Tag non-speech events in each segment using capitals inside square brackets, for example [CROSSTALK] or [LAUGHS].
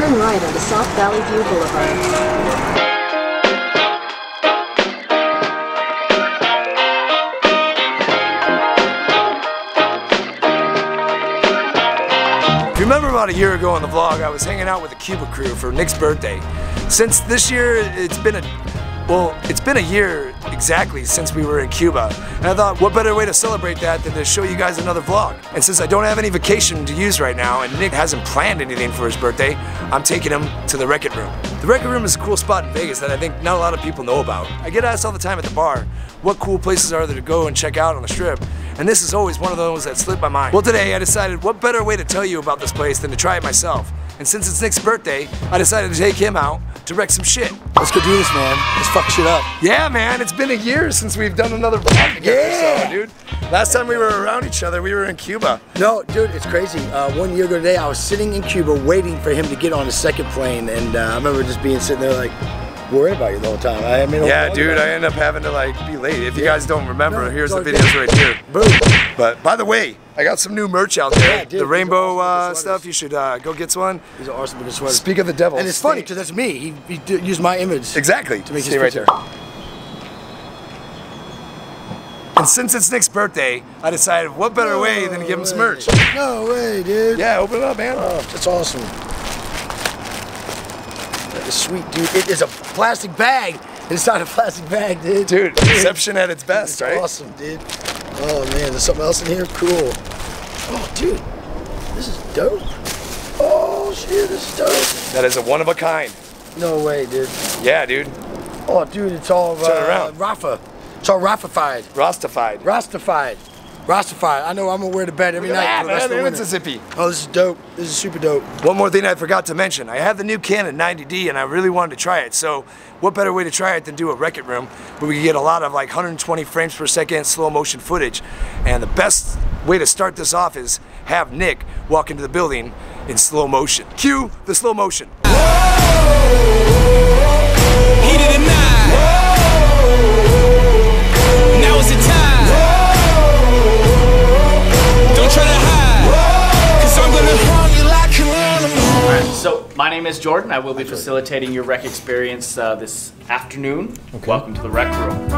Turn right onto South Valley View Boulevard. If you remember about a year ago on the vlog, I was hanging out with the Cuba crew for Nick's birthday. Since this year, it's been a, well, it's been a year exactly since we were in Cuba. And I thought, what better way to celebrate that than to show you guys another vlog? And since I don't have any vacation to use right now, and Nick hasn't planned anything for his birthday, I'm taking him to the Wreck-It Room. The Wreck-It Room is a cool spot in Vegas that I think not a lot of people know about. I get asked all the time at the bar, what cool places are there to go and check out on the strip? And this is always one of those that slipped my mind. Well today I decided what better way to tell you about this place than to try it myself. And since it's Nick's birthday, I decided to take him out to wreck some shit. Let's go do this, man. Let's fuck shit up. Yeah, man, it's been a year since we've done another vlog together, Yeah. so, dude. Last time we were around each other, we were in Cuba. No, dude, it's crazy. Uh, one year ago today, I was sitting in Cuba waiting for him to get on the second plane, and uh, I remember just being sitting there like, worried about you the whole time. I a Yeah, dude, I end up having to like be late. If you guys don't remember, No, here's the videos right here. Boom. But by the way, I got some new merch out there. Yeah, dude, the rainbow awesome uh, stuff. You should uh, go get one. These are awesome looking sweaters. Speak of the devil. and it's funny because that's me. He, he did- used my image. Exactly. To make Stay his right picture. there. And since it's Nick's birthday, I decided what better way than to give him some merch. No way, dude. Yeah, open it up, man. Oh, that's awesome. That is sweet, dude. It is a plastic bag. It's not a plastic bag, dude. Dude, deception at its best, It's right? awesome, dude. Oh man, there's something else in here. Cool. Oh, dude, this is dope. Oh shit, this is dope. That is a one of a kind. No way, dude. Yeah, dude. Oh, dude, it's all Turn uh, around. Rafa. It's all Rafified. Rostified. Rastified. Rastified. I know I'm gonna wear the bed every night that, for the rest of man, the and it's a zippy. Oh, this is dope. This is super dope. One more thing I forgot to mention. I have the new Canon 90D and I really wanted to try it. So what better way to try it than do a Wreck-It Room where we can get a lot of like 120 frames per second slow motion footage. And the best way to start this off is have Nick walk into the building in slow motion. Cue the slow motion. Jordan. I will be facilitating your rec experience uh, this afternoon. Welcome to the Wreck Room.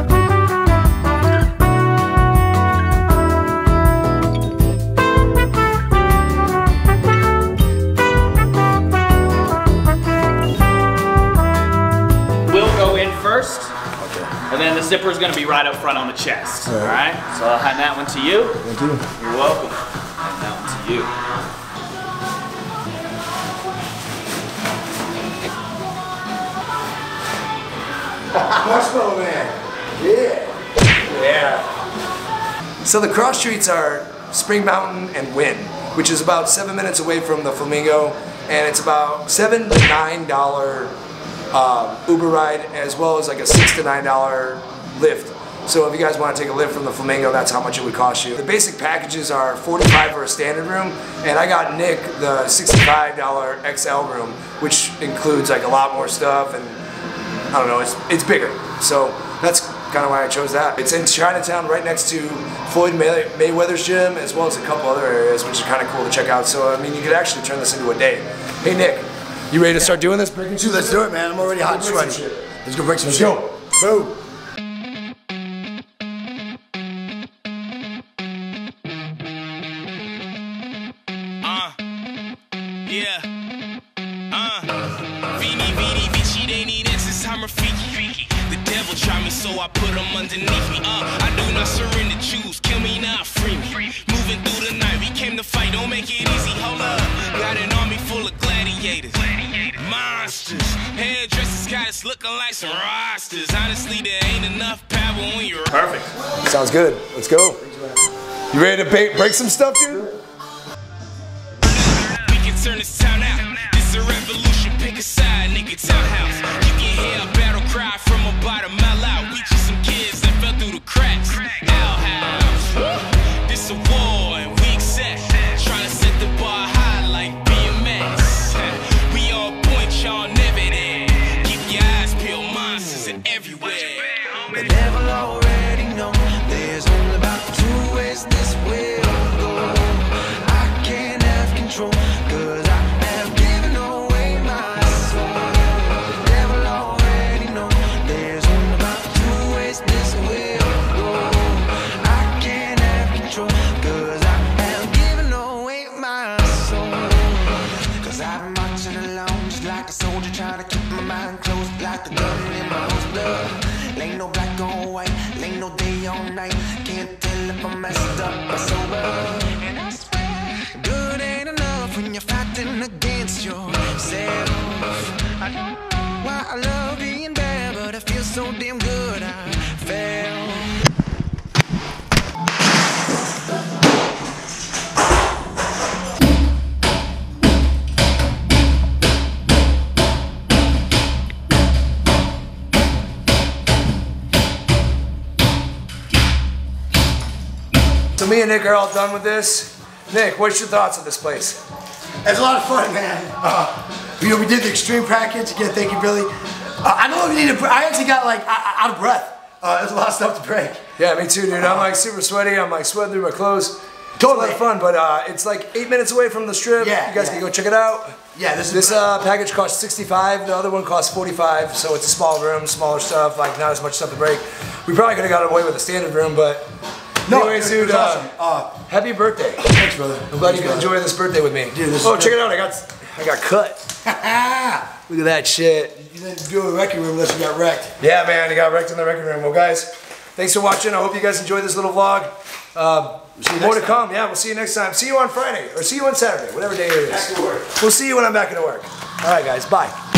We'll go in first, and then the zipper is going to be right up front on the chest. All right. So I'll hand that one to you. Thank you. You're welcome. Hand that one to you. Marshmallow Man. Yeah. Yeah. So the cross streets are Spring Mountain and Wynn, which is about seven minutes away from the Flamingo, and it's about seven to nine dollar um, Uber ride, as well as like a six to nine dollar Lyft. So if you guys want to take a lift from the Flamingo, that's how much it would cost you. The basic packages are 45 for a standard room, and I got Nick the $65 XL room, which includes like a lot more stuff and I don't know, it's, it's bigger. So that's kind of why I chose that. It's in Chinatown right next to Floyd May- Mayweather's gym as well as a couple other areas which is kind of cool to check out. So I mean you could actually turn this into a day. Hey Nick, you ready to start doing this? Breaking Dude, let's do it, man. I'm already hot and sweaty. Let's go break some Let's shit. go. Boom. Uh, yeah. So I put him underneath me. Uh, I do not surrender, choose, kill me now, free me. Moving through the night, we came to fight, don't make it easy, hold up. Got an army full of gladiators. Monsters, hairdressers got us looking like some rosters. Honestly, there ain't enough power when you're Perfect. Sounds good. Let's go. You ready to break some stuff, dude? We can turn this town out. This a revolution. Pick a side, nigga. Townhouse. everywhere. The devil already know there's only about two ways this will go. I can't have control, cause I have given away my soul. The devil already there's only about two ways this will go. I can't have I have given away my soul. Cause I've been marching just like a soldier trying to keep my mind closed the gun in my host blood. Ain't no black or white, ain't no day or night. Can't tell if I'm messed up or sober. And I swear, good ain't enough when you're fighting against yourself. Me and Nick are all done with this. Nick, what's your thoughts on this place? It's a lot of fun, man. Uh, you know, we did the extreme package. Again, thank you, Billy. Uh, I know we needed. I actually got like out of breath. Uh, there's a lot of stuff to break. Yeah, me too, dude. I'm like super sweaty. I'm like sweating through my clothes. It's a lot Totally. of fun, but uh, it's like eight minutes away from the strip. Yeah, you guys yeah. can go check it out. Yeah, this is- this uh, package costs 65. The other one costs 45. So it's a small room, smaller stuff, like not as much stuff to break. We probably could have got away with a standard room, but No, anyways, dude, Uh, awesome. Uh, happy birthday! thanks, brother. I'm glad you can enjoy this birthday with me. Dude, this oh, is check it out! I got I got cut. [LAUGHS] Look at that shit. You didn't do a record room unless you got wrecked. Yeah, man, you got wrecked in the record room. Well, guys, thanks for watching. I hope you guys enjoyed this little vlog. Uh, see you more to time. come. Yeah, we'll see you next time. See you on Friday or see you on Saturday, whatever day it is. Back to work. We'll see you when I'm back into work. All right, guys. Bye.